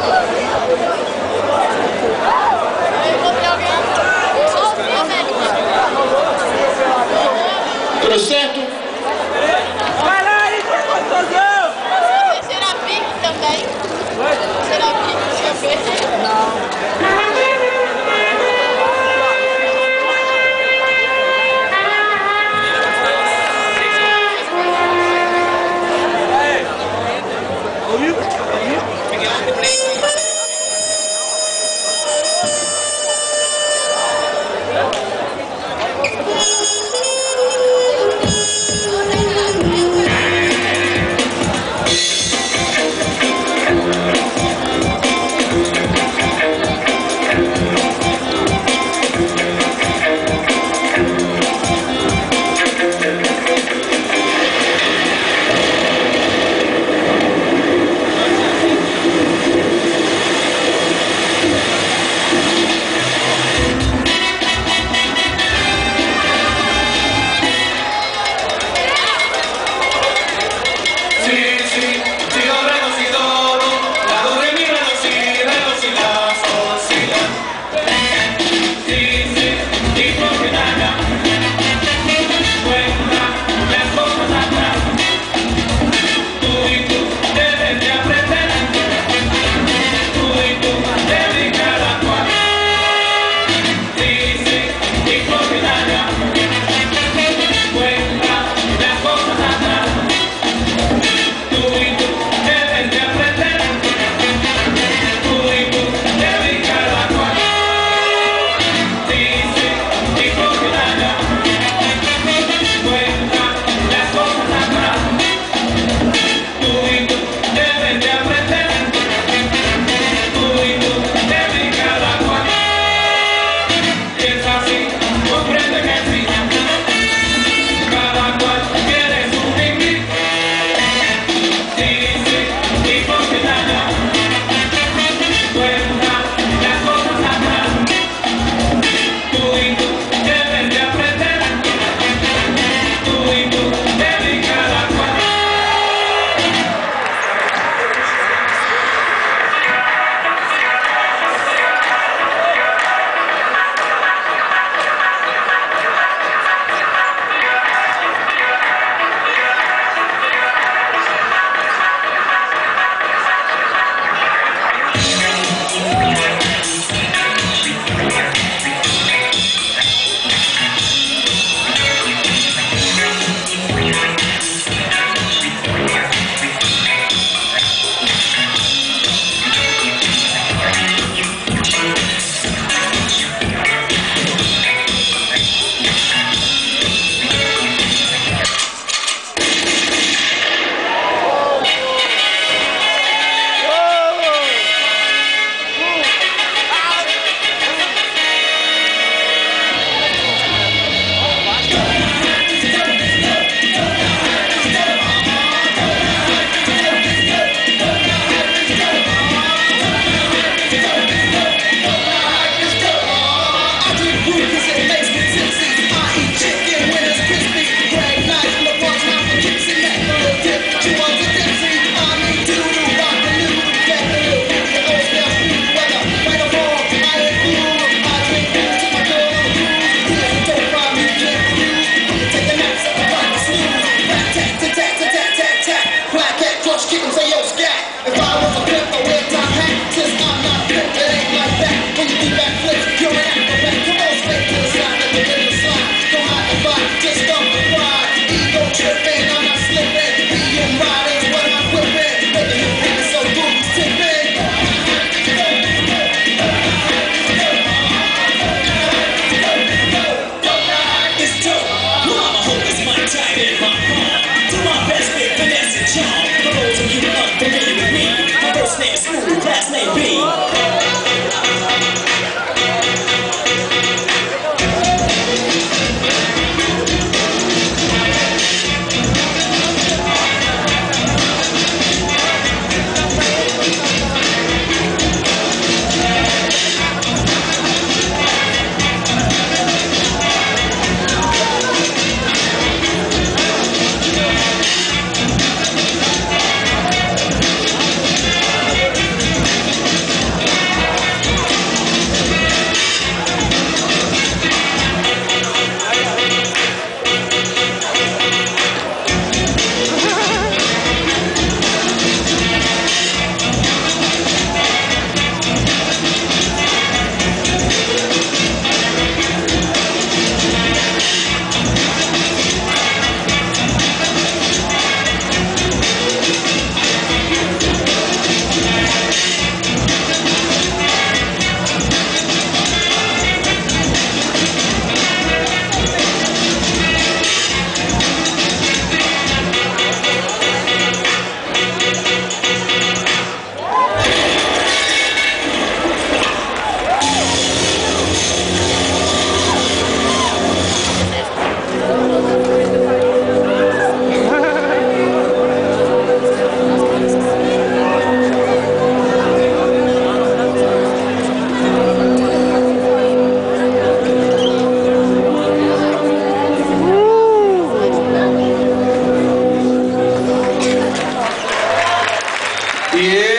Tudo Yeah.